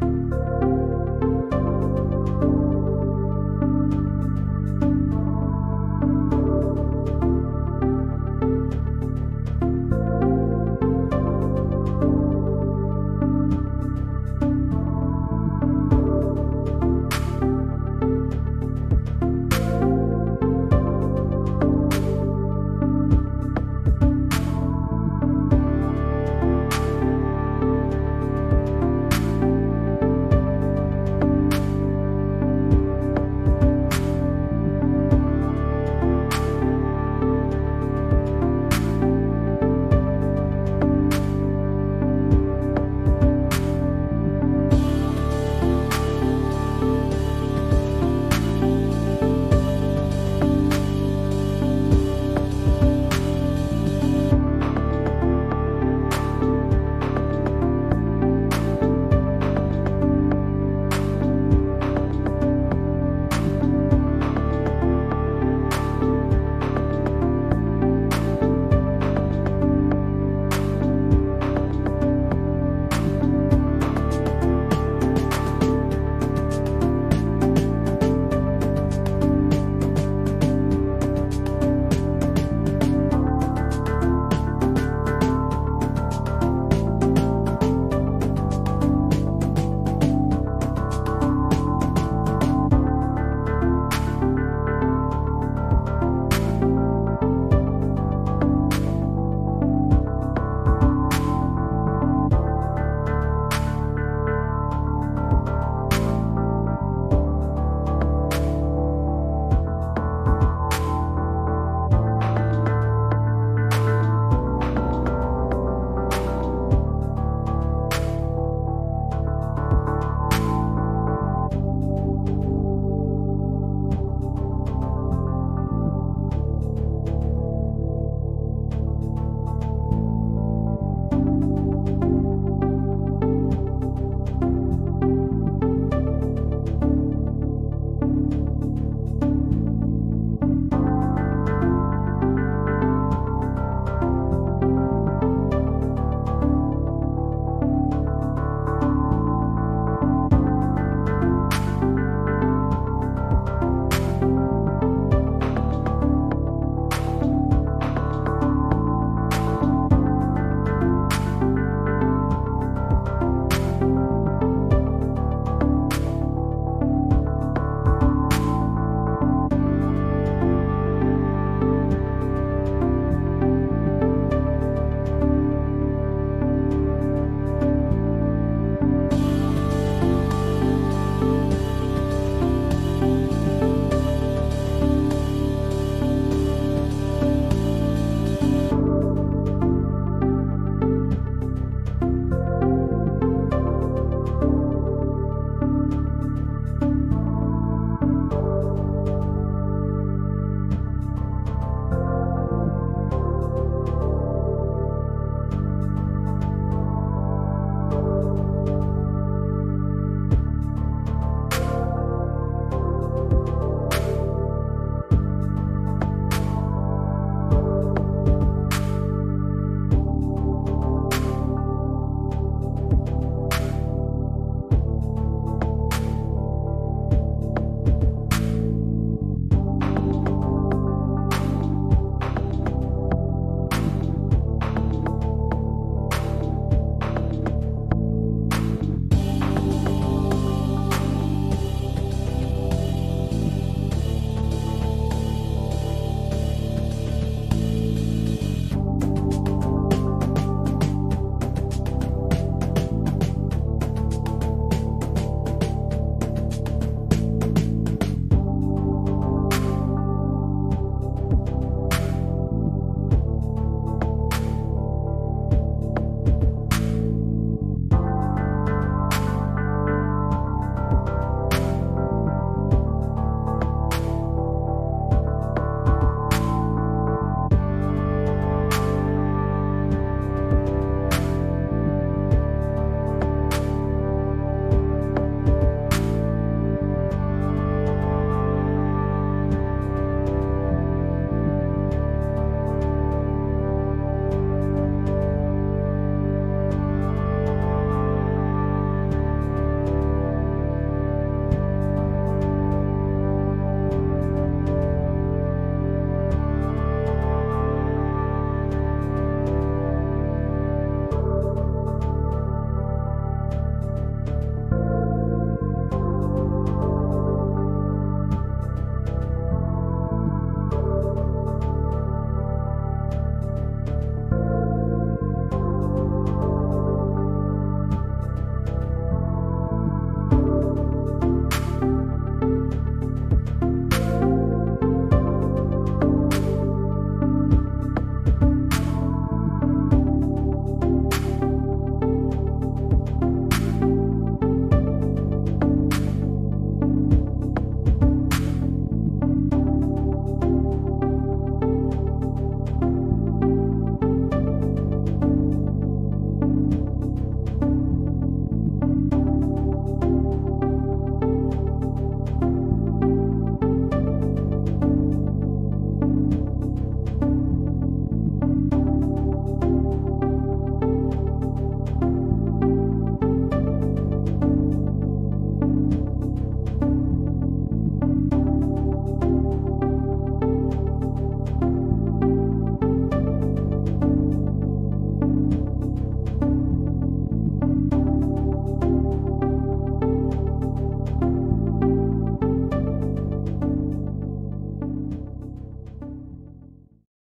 Música